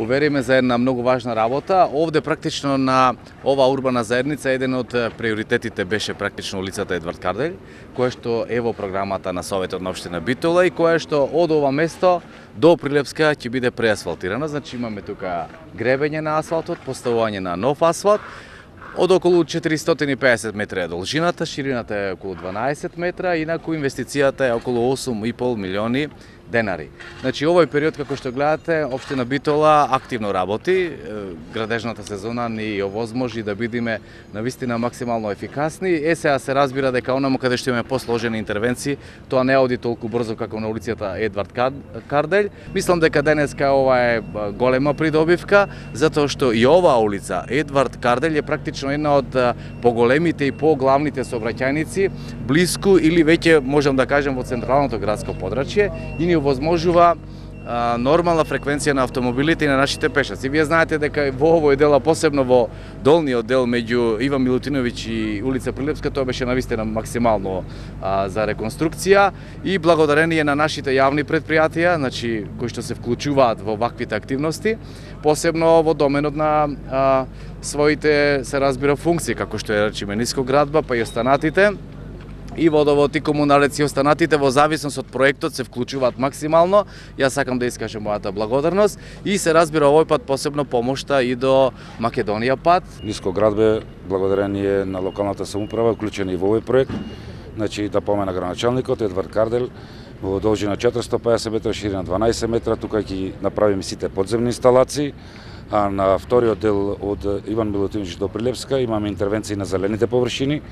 увериме за една многу важна работа. Овде практично на ова урбана заедница еден од приоритетите беше практично улицата Едвард Кардел, која што е во програмата на Советот на општина Битола и која што од ова место до Прилепска ќе биде преасфалтирана. Значи имаме тука гребење на асфалтот, поставување на нов асфалт, од околу 450 метра е должината, ширината е околу 12 метра, инаку инвестицијата е околу 8,5 милиони денари. Значи, овој период, како што гледате, Обштина Битола активно работи. Градежната сезона ни овозможи да бидиме на вистина максимално ефикасни. Е, сега се разбира дека онаму каде што имаме посложени интервенции, тоа не оди толку брзо како на улицата Едвард Кардель. Мислам дека денеска ова е голема придобивка, затоа што и оваа улица, Едвард Кардель, е практично една од поголемите и поглавните сообраќајници блиску или веќе можам да кажем во централното градско подрачје и ни овозможува нормална фреквенција на автомобилите и на нашите пешаци. Вие знаете дека во овој дел, а посебно во долниот дел меѓу Иван Милутиновиќ и улица Прилепска, тоа беше навистина максимално а, за реконструкција и благодарение на нашите јавни предпријатија, значи кои што се вклучуваат во ваквите активности, посебно во доменот на а, своите се разбира функции како што е речиме нискоградба, па и останатите и водовод и комуналец и останатите во зависност од проектот се вклучуваат максимално. Јас сакам да искажам мојата благодарност и се разбира овој пат посебно помошта и до Македонија пат. Ниско градбе благодарение на локалната самоуправа вклучени во овој проект. Значи да помена граначалникот Едвард Кардел во должина 450 метра, ширина 12 метра, тука ќе направиме сите подземни инсталации а на вториот дел од Иван Милутинович до Прилепска имаме интервенции на зелените површини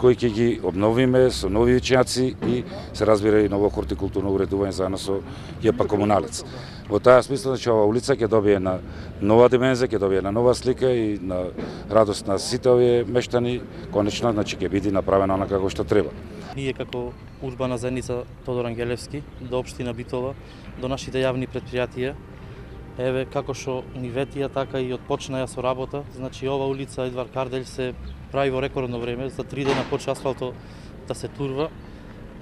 кои ќе ги обновиме со нови вичњаци и се разбира и ново хортикултурно уредување заедно со ЈП Комуналец. Во таа смисла, значи, ова улица ќе добие на нова димензија, ќе добие на нова слика и на радост на сите овие мештани, конечно, значи, ќе биде направена она како што треба. Ние како урбана заедница Тодор Ангелевски, до општина Битола, до нашите јавни предпријатија, еве како што ни ветија така и отпочнаја со работа, значи ова улица Едвар Кардель се прави во рекордно време, за три дена почна асфалто да се турва.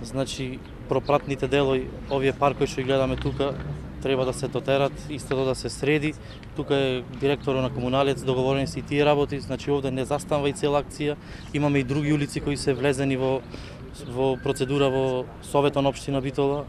Значи, пропратните делови, овие паркови што ги гледаме тука, треба да се дотерат, истото да се среди. Тука е директорот на комуналец, договорени се и тие работи, значи овде не застанува и цела акција. Имаме и други улици кои се влезени во во процедура во Советот на општина Битола,